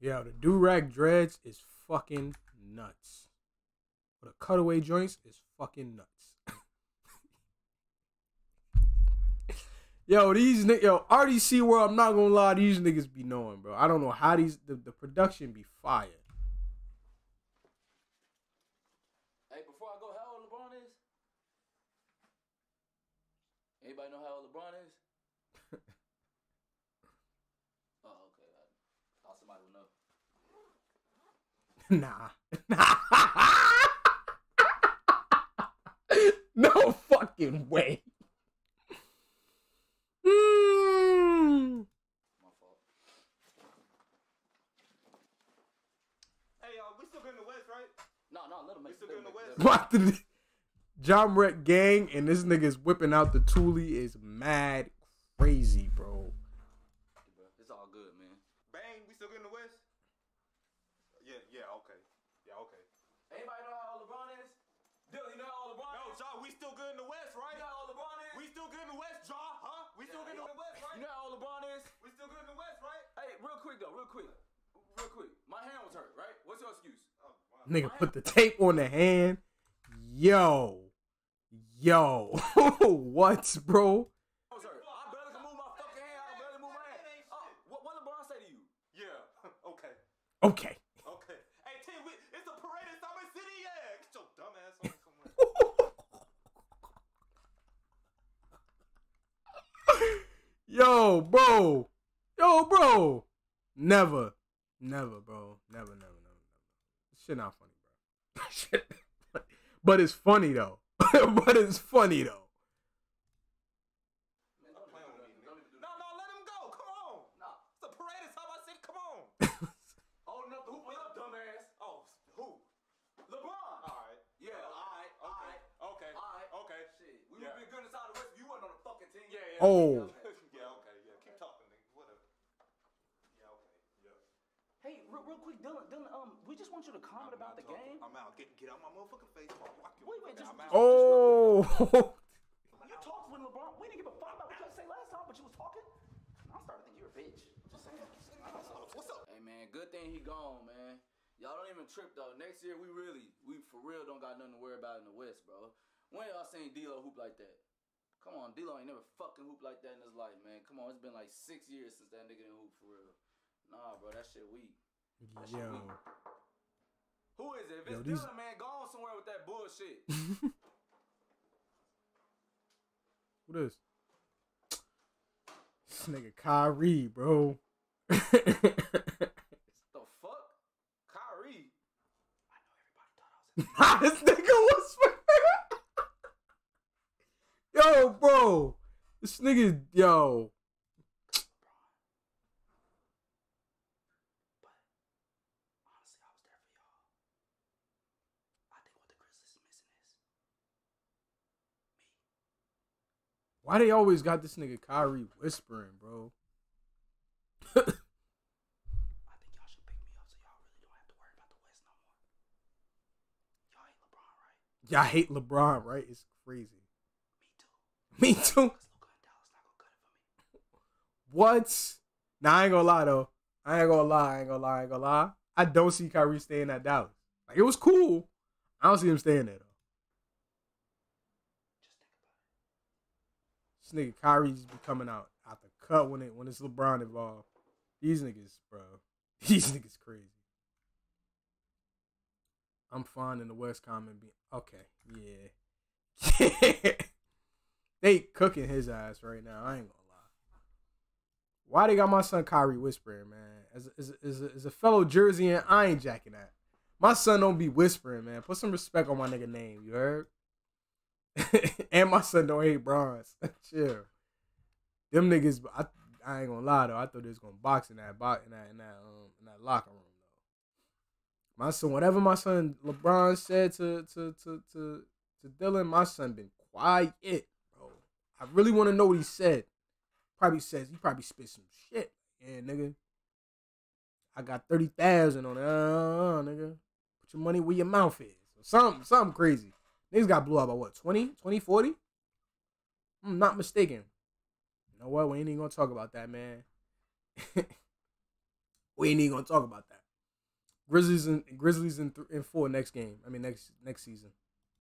Yeah, the do rag dreads is fucking nuts. But the cutaway joints is fucking nuts. yo, these niggas, yo RDC world. I'm not gonna lie, these niggas be knowing, bro. I don't know how these the, the production be fire. Hey, before I go, how old LeBron is? Anybody know how old LeBron is? oh, okay. I thought somebody would know. Nah. no fucking way. Mm. Hey, y'all, we still good in the West, right? No, no, let him make We still good in the West? What the John Rett gang and this nigga's whipping out the Thule is mad crazy, bro. It's all good, man. Bang, we still good in the West? Yeah, yeah, okay. Yeah, okay. Anybody know how old LeBron is? Dillon, you know how old LeBron No, is? Ja, we still good in the West, right? You know how LeBron is? We still good in the West, Ja, huh? We still good in the West, right? You know how old LeBron is? We still good in the West, right? Hey, real quick though, real quick, real quick. My hand was hurt, right? What's your excuse? Oh, wow. Nigga put the tape on the hand. Yo. Yo. what, bro? I was hurt. I barely can move my fucking hand. I can barely move my hand. Oh, what, what LeBron say to you? Yeah, okay. Okay. Okay. Hey, T, we, it's a parade in Summer City, yeah. Get your dumb ass on somewhere. Yo, bro. Yo, bro. Never. Never, bro. Never, never, never, never. This shit not funny, bro. Shit. But it's funny though. but it's funny though. Stop want you to comment about the talking. game. I'm out. Get get out my motherfucking face. I'll rock you. Wait, wait, just- I'm out. Oh. You talked with LeBron. We didn't give a fuck about what you had to say last time, but you was talking. I'm starting to think you're a bitch. Just saying. What's up? Hey man, good thing he gone, man. Y'all don't even trip though. Next year we really, we for real don't got nothing to worry about in the West, bro. When y'all seen D'Lo hoop like that? Come on, D'Lo ain't never fucking hoop like that in his life, man. Come on, it's been like six years since that nigga didn't hoop for real. Nah, bro, that shit weak. That Yo. Who is it? If Yo, it's these- Dillon, man, go on somewhere with that bullshit. Who this? This nigga Kyrie, bro. the fuck? Kyrie. Nah, this nigga was Yo, bro. This nigga, yo. Honestly, I was there for y'all. I think what the Grizzlies is missing is Why they always got this nigga Kyrie whispering, bro? I think y'all should pick me up so y'all really don't have to worry about the West no more. Y'all hate LeBron, right? Y'all hate LeBron, right? It's crazy. Me too. Me too. Cause Luka and Dallas not gonna cut it for me. What? Nah, I ain't gonna lie though. I ain't gonna lie. I ain't gonna lie. I ain't gonna lie. I don't see Kyrie staying at Dallas. Like it was cool. I don't see him staying there though. Just think about it. This nigga Kyrie's be coming out out the cut when it when it's LeBron involved. These niggas, bro. These niggas crazy. I'm fine in the West comment being okay. Yeah. they cooking his ass right now. I ain't gonna lie. Why they got my son Kyrie whispering, man? As as as a, as a fellow Jerseyan, I ain't jacking that. My son don't be whispering, man. Put some respect on my nigga name. You heard? and my son don't hate bronze. Chill. Them niggas, I, I ain't gonna lie though. I thought they was gonna box in that box in that in that um in that locker room though. My son, whatever my son LeBron said to to to to to Dillon, my son been quiet, bro. I really want to know what he said. Probably says he probably spit some shit. Yeah, nigga. I got thirty thousand on it. Uh, nigga. Put your money where your mouth is. Something, something crazy. Niggas got blew out by what, 20, 20, 40? I'm not mistaken. You know what? We ain't even gonna talk about that, man. We ain't even gonna talk about that. Grizzlies and Grizzlies in th- in four next game. I mean next next season.